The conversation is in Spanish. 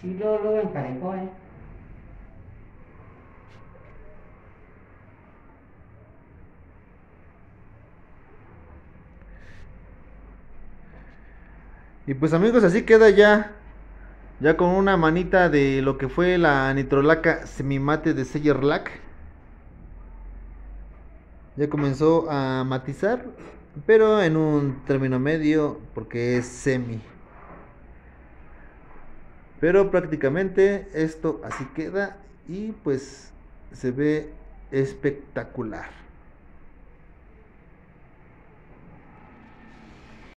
Sí, luego, luego emparejó, eh. Y pues amigos, así queda ya. Ya con una manita de lo que fue la nitrolaca semimate de Sellerlac. Ya comenzó a matizar, pero en un término medio porque es semi. Pero prácticamente esto así queda y pues se ve espectacular.